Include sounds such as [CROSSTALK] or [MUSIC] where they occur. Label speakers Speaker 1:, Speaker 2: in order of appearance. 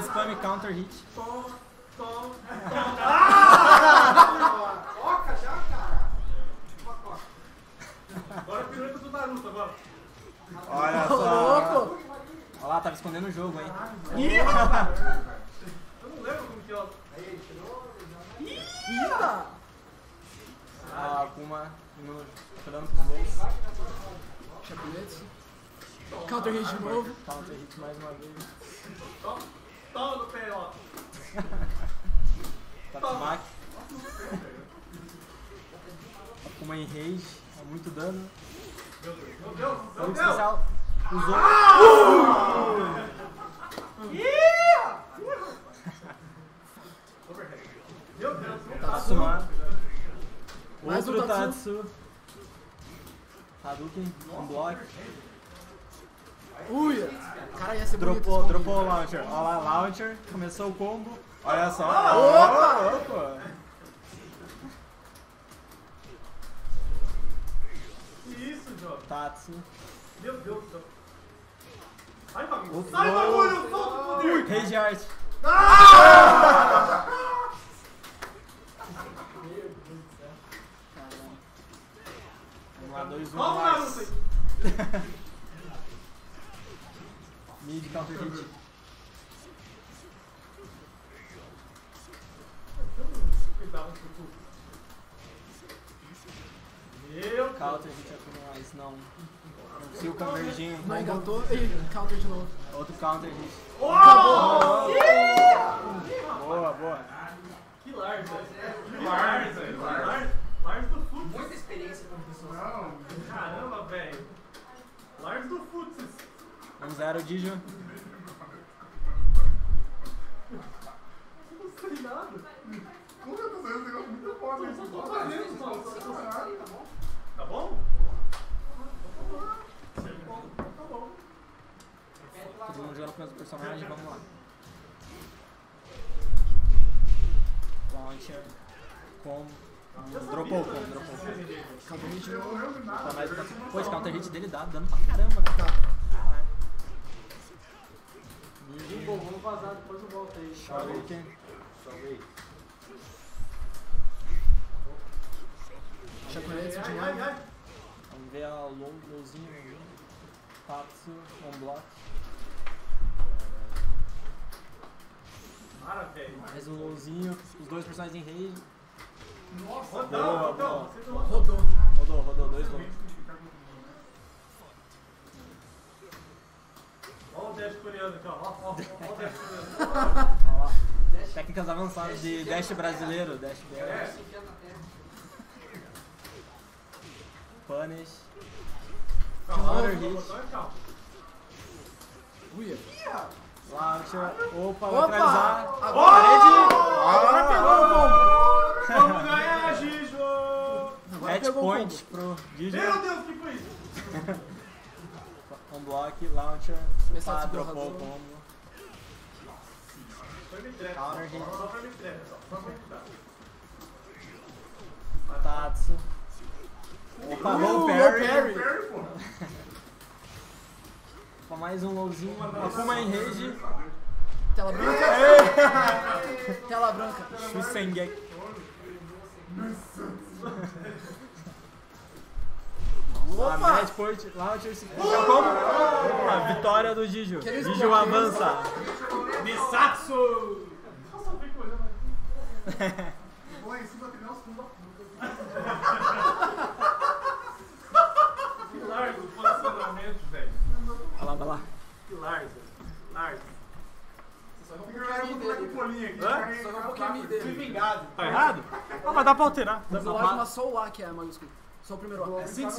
Speaker 1: de spam counter hit.
Speaker 2: Tom, tom,
Speaker 3: Toca já, cara.
Speaker 2: Agora pirueta do Naruto agora.
Speaker 1: Olha
Speaker 4: Ô,
Speaker 1: só.
Speaker 4: louco!
Speaker 1: Olha lá, tava escondendo o jogo, hein?
Speaker 2: Eu não lembro como que ela.
Speaker 4: Eita!
Speaker 1: A Akuma no, apelando pros gols.
Speaker 4: Chapulete. Counter hit de novo.
Speaker 1: Counter hit mais uma vez.
Speaker 2: Toma, no pé, ó.
Speaker 1: Tatsumaki. Akuma em rage. É muito dano.
Speaker 2: Meu Deus, meu Deus, meu Deus.
Speaker 1: especial. Usou.
Speaker 2: Meu Deus,
Speaker 1: Tatsuma.
Speaker 4: Um
Speaker 1: Outro
Speaker 4: Tatsu.
Speaker 1: Tatsu. Hadouken. Um block.
Speaker 4: Uia! Cara, ia ser bonito.
Speaker 1: Dropou, dropou o launcher. Olha lá, launcher. Começou o combo. Olha só.
Speaker 4: Opa!
Speaker 1: Opa!
Speaker 2: que isso, Jovem?
Speaker 1: Tatsu.
Speaker 2: Meu Deus do céu. Sai, bagulho. Sai, bagulho. Solta o poder.
Speaker 1: Rage Art. Vamos Mid counter hit.
Speaker 2: Meu
Speaker 1: Counter hit aqui no Ice, não. Não consigo convergir.
Speaker 4: Não engatou. Ih, counter de novo.
Speaker 1: Outro counter hit.
Speaker 2: Oh!
Speaker 1: Boa, boa.
Speaker 2: Que Lars, velho. Que Lars, velho. Lars, do.
Speaker 3: Muita experiência como pessoa.
Speaker 2: Caramba, velho. Futs.
Speaker 1: 1-0 Dijo.
Speaker 2: Não sei nada.
Speaker 5: Como eu tô fazendo um negócio muito foda
Speaker 2: Eu
Speaker 5: isso?
Speaker 2: só tô fazendo, só.
Speaker 3: Tá bom?
Speaker 2: Tá bom? Tá bom.
Speaker 1: Todo mundo jogando com o mesmo personagem, vamos lá. Launcher. Com. Dropou o combo, dropou o combo.
Speaker 4: Counter hit de
Speaker 5: Eu.
Speaker 1: Tá mais Pô, esse counter hit dele dá dano pra caramba, né? Caralho.
Speaker 2: Bom, vamos vazar, depois eu volto aí.
Speaker 1: Shoryuken.
Speaker 4: Chapulete de
Speaker 2: Ai, ai.
Speaker 1: Vamos ver a low, lowzinho. Tatsu, um block.
Speaker 2: Para, velho.
Speaker 1: Mais um lowzinho. Os dois personagens em rage.
Speaker 2: Você não-
Speaker 4: Rodou.
Speaker 1: Rodou, rodou, dois low.
Speaker 2: Olha dash.
Speaker 1: Técnicas avançadas de dash brasileiro, dash BR. Punish. Counter hit.
Speaker 2: é.
Speaker 4: Uia.
Speaker 1: Launcher. Opa,
Speaker 4: Opa!
Speaker 1: atrasar Parede.
Speaker 4: Agora pegou o combo.
Speaker 2: Vamos ganhar, Gijo!
Speaker 4: Agora
Speaker 1: Match
Speaker 4: pegou o
Speaker 1: point pro Dijo.
Speaker 2: Meu Deus, o que foi isso?
Speaker 1: Um block, launcher.
Speaker 4: Começar a
Speaker 1: Pá, dropou o combo. Counter hit.
Speaker 2: Só pra me entrega, só. Só pra me entrega.
Speaker 1: Tatsu. Opa, low parry.
Speaker 4: parry. [LAUGHS]
Speaker 1: Opa, mais um lowzinho. Akuma em rage.
Speaker 4: Tela branca. Tela branca.
Speaker 1: Shusengek.
Speaker 4: Opa!
Speaker 1: match point, launcher, se como? A vitória do Dijo
Speaker 4: bloqueios.
Speaker 1: avança.
Speaker 2: Misatsu!
Speaker 5: Lá em cima treinar os fundos.
Speaker 2: Que largo o posicionamento, velho.
Speaker 1: Vai lá, vai lá.
Speaker 2: Que largo. Largo.
Speaker 4: Só que um pouquinho
Speaker 5: o
Speaker 4: dele. um dele.
Speaker 3: Fui vingado.
Speaker 2: Tá errado? Ah, mas dá pra alterar.
Speaker 4: Mas eu acho só o A que é maiúsculo. Só o primeiro A.
Speaker 3: Sim,